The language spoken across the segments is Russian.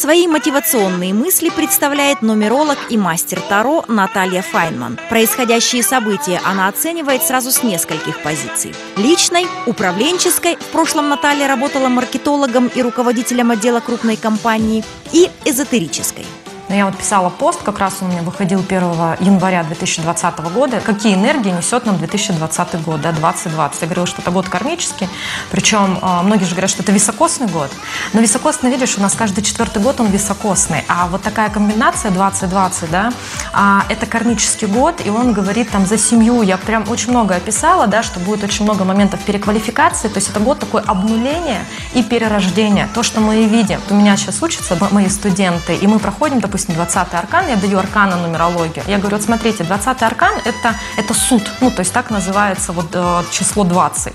Свои мотивационные мысли представляет нумеролог и мастер Таро Наталья Файнман. Происходящие события она оценивает сразу с нескольких позиций. Личной, управленческой, в прошлом Наталья работала маркетологом и руководителем отдела крупной компании, и эзотерической – но я вот писала пост, как раз у меня выходил 1 января 2020 года, какие энергии несет нам 2020 год, да, 2020. Я говорила, что это год кармический, причем а, многие же говорят, что это високосный год. Но високосный, видишь, у нас каждый четвертый год он високосный. А вот такая комбинация 2020, да, а, это кармический год, и он говорит там за семью. Я прям очень много описала, да, что будет очень много моментов переквалификации. То есть это год такой обнуления и перерождения. То, что мы и видим. У меня сейчас учатся мои студенты, и мы проходим, допустим, допустим, 20 аркан, я даю аркана нумерологию. Я говорю, вот смотрите, 20 аркан это, это суд, ну, то есть так называется вот э, число 20.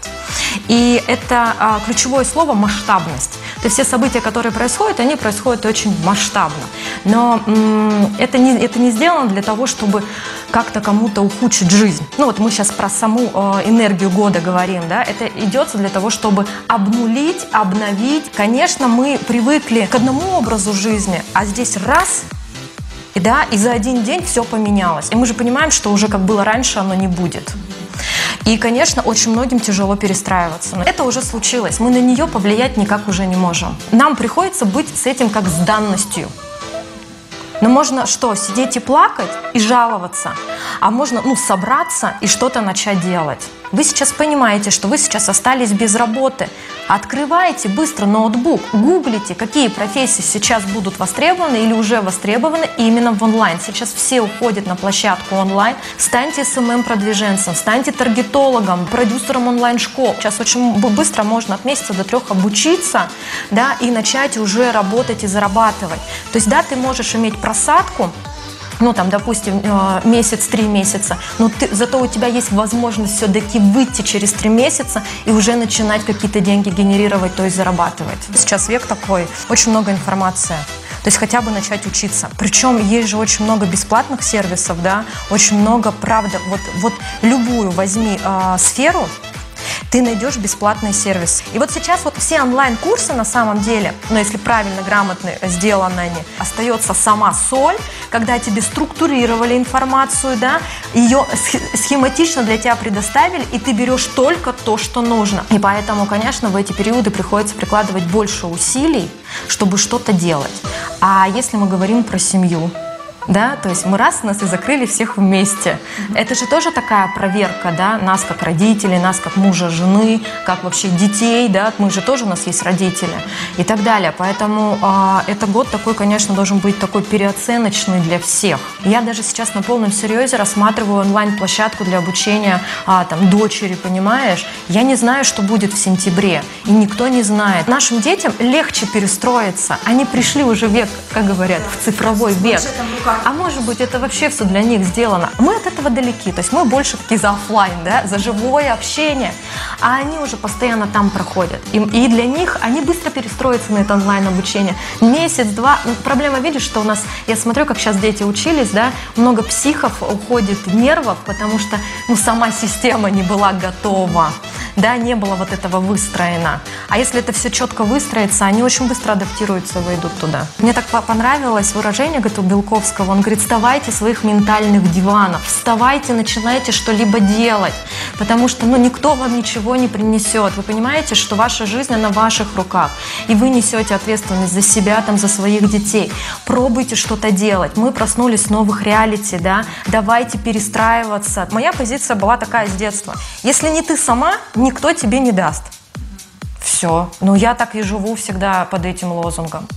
И это э, ключевое слово масштабность. То есть все события, которые происходят, они происходят очень масштабно. Но м- это, не, это не сделано для того, чтобы как-то кому-то ухудшить жизнь. Ну вот мы сейчас про саму э, энергию года говорим, да, это идется для того, чтобы обнулить, обновить. Конечно, мы привыкли к одному образу жизни, а здесь раз и да, и за один день все поменялось. И мы же понимаем, что уже как было раньше, оно не будет. И, конечно, очень многим тяжело перестраиваться. Но это уже случилось. Мы на нее повлиять никак уже не можем. Нам приходится быть с этим как с данностью. Но можно что, сидеть и плакать и жаловаться, а можно ну, собраться и что-то начать делать. Вы сейчас понимаете, что вы сейчас остались без работы. Открывайте быстро ноутбук, гуглите, какие профессии сейчас будут востребованы или уже востребованы именно в онлайн. Сейчас все уходят на площадку онлайн. Станьте SMM-продвиженцем, станьте таргетологом, продюсером онлайн-школ. Сейчас очень быстро можно от месяца до трех обучиться да, и начать уже работать и зарабатывать. То есть да, ты можешь иметь просадку, ну, там, допустим, э, месяц, три месяца, но ты, зато у тебя есть возможность все-таки выйти через три месяца и уже начинать какие-то деньги генерировать, то есть зарабатывать. Сейчас век такой, очень много информации. То есть хотя бы начать учиться. Причем есть же очень много бесплатных сервисов, да, очень много, правда, вот, вот любую возьми э, сферу, ты найдешь бесплатный сервис. И вот сейчас вот все онлайн-курсы на самом деле, но ну, если правильно, грамотно сделаны они, остается сама соль, когда тебе структурировали информацию, да, ее схематично для тебя предоставили, и ты берешь только то, что нужно. И поэтому, конечно, в эти периоды приходится прикладывать больше усилий, чтобы что-то делать. А если мы говорим про семью, да, то есть мы раз нас и закрыли всех вместе. Это же тоже такая проверка, да, нас как родителей, нас как мужа, жены, как вообще детей, да, мы же тоже у нас есть родители и так далее. Поэтому э, это год такой, конечно, должен быть такой переоценочный для всех. Я даже сейчас на полном серьезе рассматриваю онлайн-площадку для обучения а, там дочери, понимаешь? Я не знаю, что будет в сентябре, и никто не знает. Нашим детям легче перестроиться. Они пришли уже век, как говорят, в цифровой век. А может быть, это вообще все для них сделано. Мы от этого далеки, то есть мы больше такие за офлайн, да, за живое общение. А они уже постоянно там проходят. И, и для них они быстро перестроятся на это онлайн-обучение. Месяц-два. Ну, проблема, видишь, что у нас, я смотрю, как сейчас дети учились, да, много психов уходит нервов, потому что ну, сама система не была готова да, не было вот этого выстроено. А если это все четко выстроится, они очень быстро адаптируются, войдут туда. Мне так понравилось выражение говорит, у Белковского. Он говорит, вставайте своих ментальных диванов, вставайте, начинайте что-либо делать, потому что ну, никто вам ничего не принесет. Вы понимаете, что ваша жизнь, она в ваших руках, и вы несете ответственность за себя, там, за своих детей. Пробуйте что-то делать. Мы проснулись с новых реалити, да, давайте перестраиваться. Моя позиция была такая с детства. Если не ты сама, никто тебе не даст. Все. Ну, я так и живу всегда под этим лозунгом.